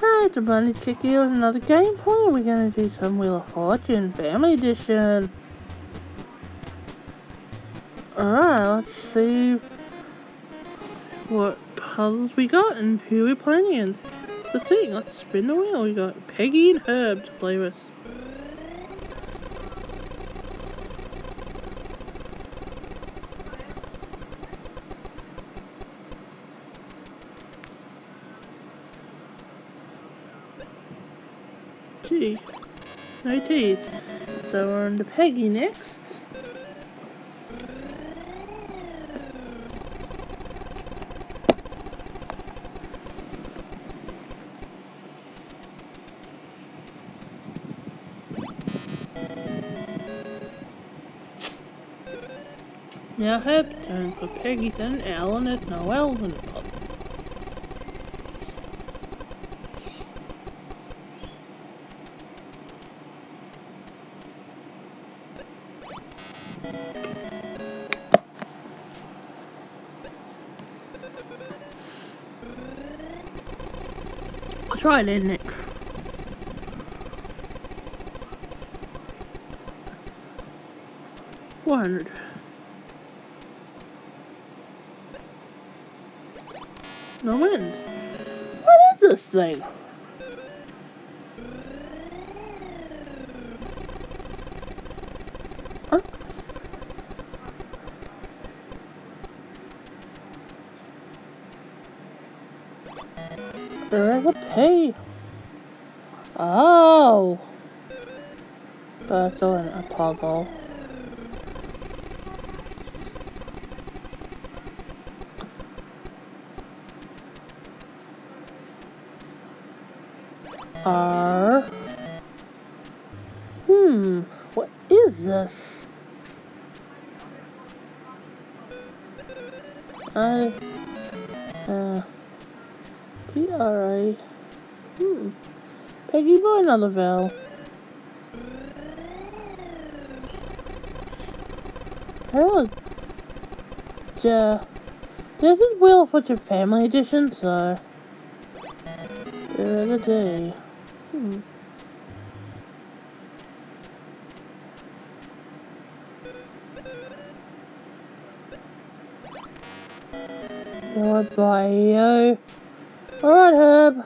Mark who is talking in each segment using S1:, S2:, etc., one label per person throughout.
S1: Hi, it's a Bundy Chicky with another gameplay. We're gonna do some Wheel of Fortune Family Edition. Alright, let's see what puzzles we got and who we're playing against. Let's see, let's spin the wheel. We got Peggy and Herb to play with. Gee, no teeth. So we're on to Peggy next. Now have turn for Peggy's and Alan as Noel's in Try it, Nick. One hundred. No wind. What is this thing? There is a pay. Oh. Still in a puzzle. R. Hmm, what is this? I, uh, P-R-I, hmm, Peggy Boy vowel. Hello, yeah, this is Wheel of Fortune Family Edition, so, is a day. Hmm. Goodbye, yo. Alright, Herb.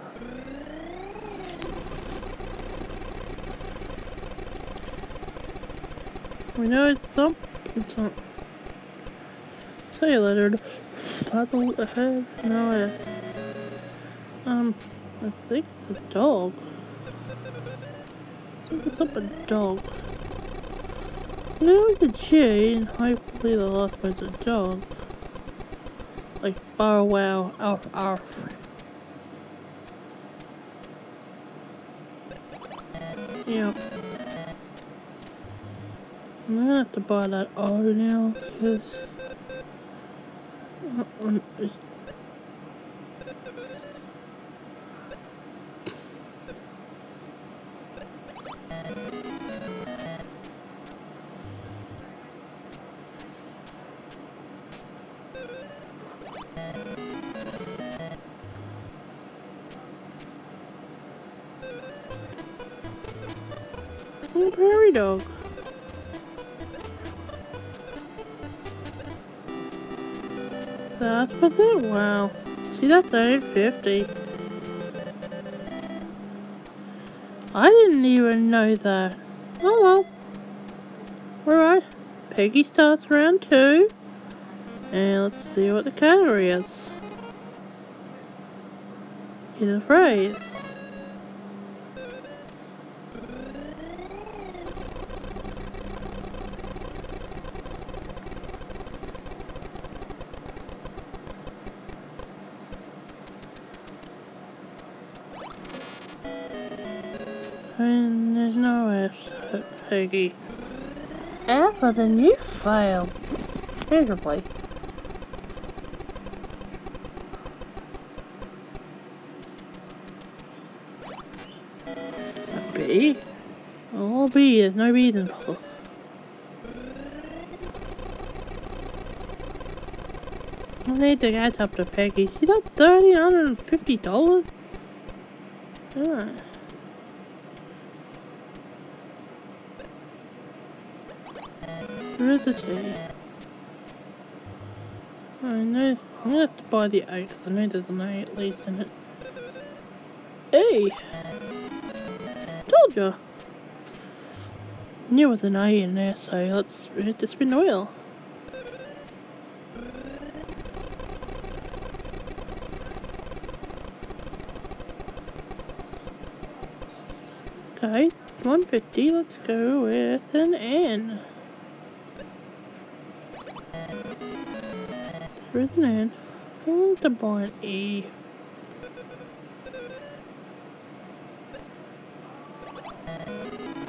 S1: We know it's up. It's up. See you later. Puddle ahead. No, I. Um, I think it's a dog. I think it's up a dog. There was a J, and hopefully the last one's a dog. Like, bow wow, arf arf. Yep. I'm gonna have to buy that O now because dog. That's what's it? Wow. See, that's 850. I didn't even know that. Oh well. Alright. Peggy starts round two. And let's see what the category is. Is a Peggy. F for the new file. Miserably. A B? Oh, B. There's no in puzzle. I need to catch up to Peggy. She got $1,350. Alright. Tea? I know, I'm gonna have to buy the 8, I know there's an 8 at least in it. Hey! Told ya! Knew with an A in there, so let's hit the spin wheel. Okay, 150, let's go with an N. There's an N. I want to buy an E.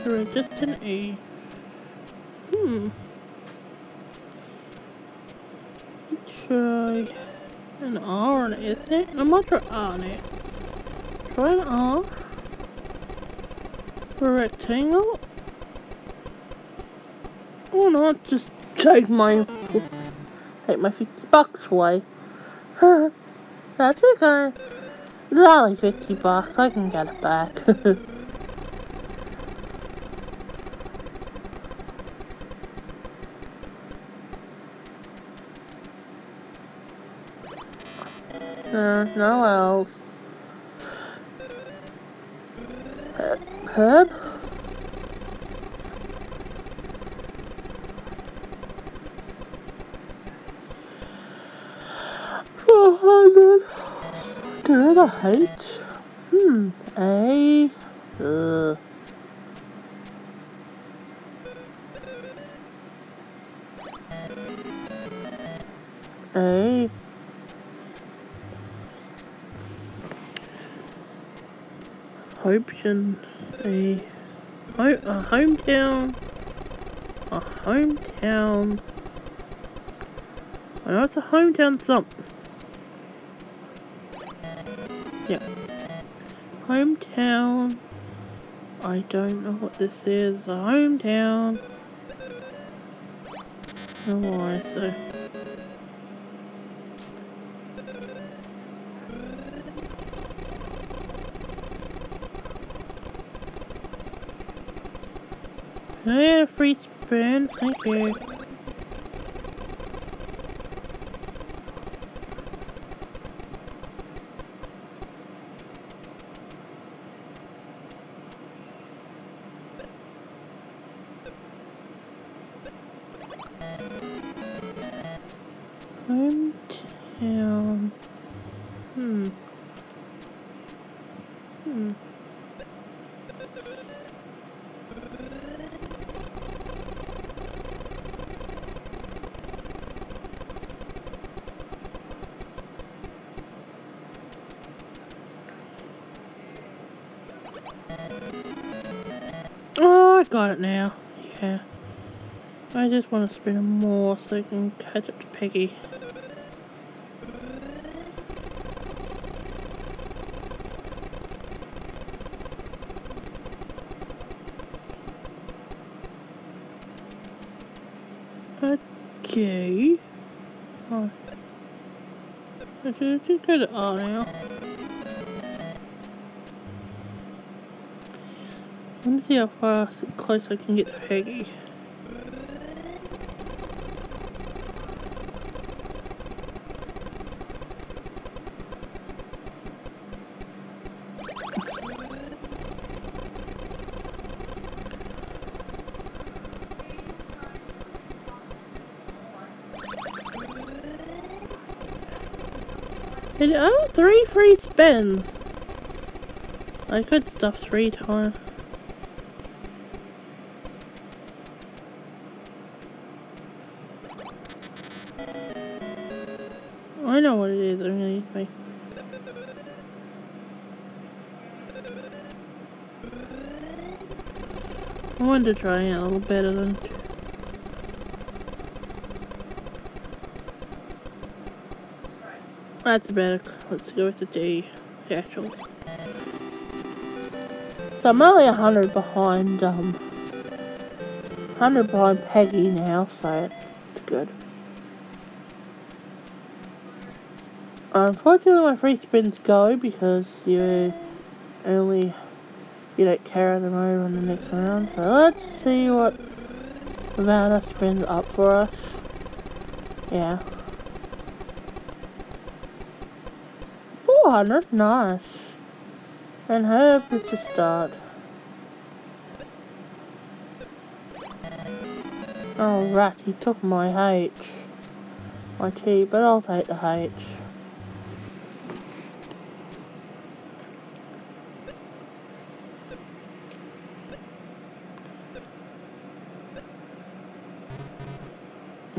S1: Or just an E. Hmm. Let's try an R on it, isn't it? I might try R on it. Try an R for a rectangle. Or not, just take my take my 50 bucks away. That's okay. It's only 50 bucks, I can get it back. uh, no else. Herb? Four hundred. The H. Hmm. A. Uh. A. Option a, a hometown, a hometown, I know it's a hometown something. Yeah. Hometown, I don't know what this is, a hometown. No why so. Yeah, free spin, thank you. Oh, I got it now. Yeah. I just want to spin more so I can catch up to Peggy. Okay. Oh. I should just go to R now. To see how far close I can get to Peggy. Oh, three free spins. I could stuff three times. Know what it is underneath me. I wanted to try it a little better than That's better. Let's go with the D. The actual. So I'm only 100 behind, um, 100 behind Peggy now, so it's good. Unfortunately, my free spins go because you only you don't carry them over in the next round. So let's see what Vanna spins up for us. Yeah. 400, nice. And Herb is to start. Oh rat, he took my H. My T, but I'll take the H.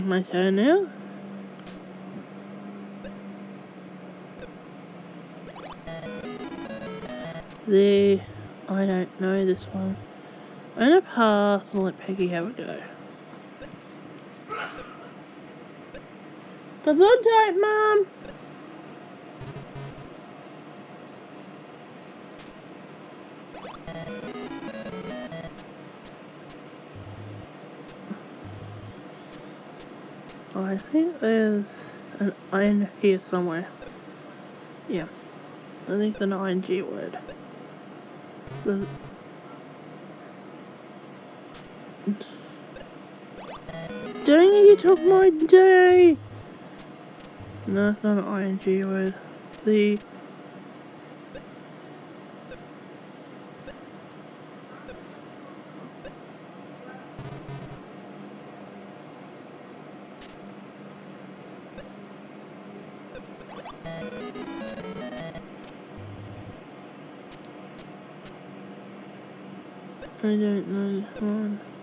S1: My turn now? The... I don't know this one. I'm gonna pass and let Peggy have a go. Cause I'm Gesundheit, Mom! I think there's an I here somewhere. Yeah. I think it's an ING word. The Dang it, you took my day! No, it's not an ing word. The I don't know this one.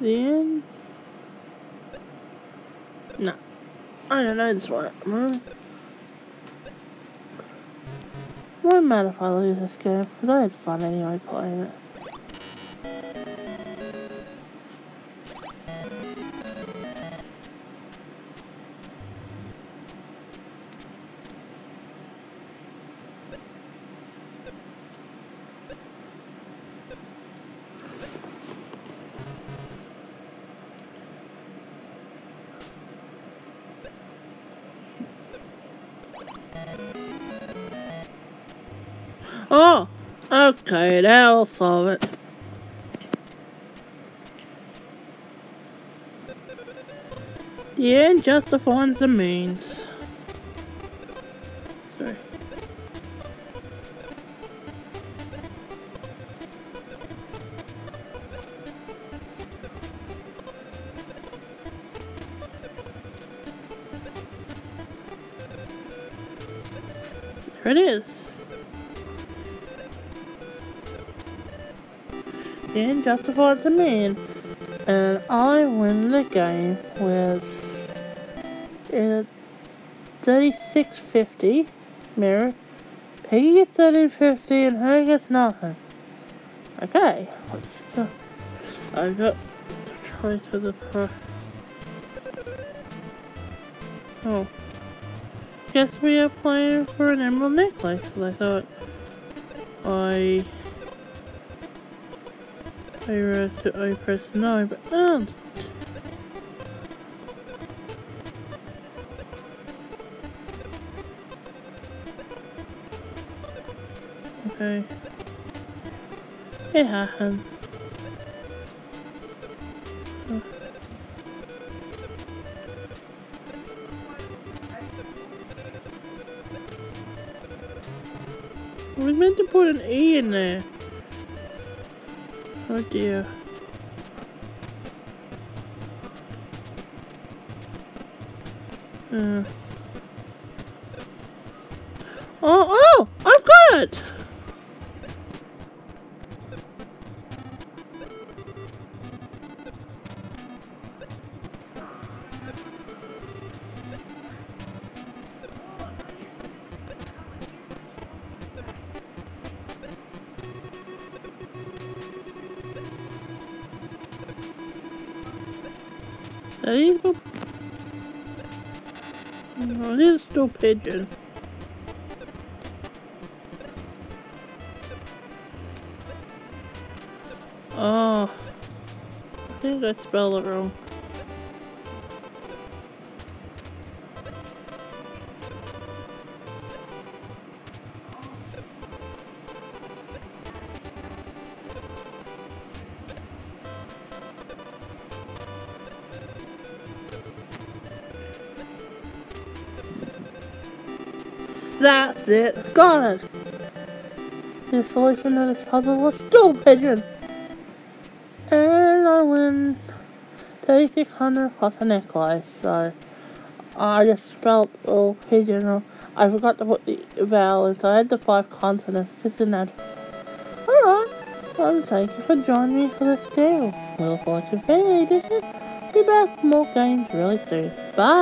S1: Then... No. I don't know this one. Won't matter if I lose this game, because I had fun anyway playing it. Okay, that'll solve it. The end justifies the means. Justified to man. And I win the game with uh, a 3650 mirror. Peggy gets 1350 and her gets nothing. Okay, let's go. I got got choice for the pro. Oh. Guess we are playing for an emerald necklace. I thought I I press, I press no, but oh. Okay. It happened. I was meant to put an E in there. Oh dear. Uh. Oh, oh! I've got it! These are still pigeon. Oh, I think I spelled it wrong. That's it. Got it. The solution to this puzzle was still pigeon. And I win 3600 plus a necklace. So I just spelled all pigeon. I forgot to put the vowel in, so I had the five consonants just in that. Alright. Well, thank you for joining me for this game. We'll watch a Family Edition. Be back for more games really soon. Bye.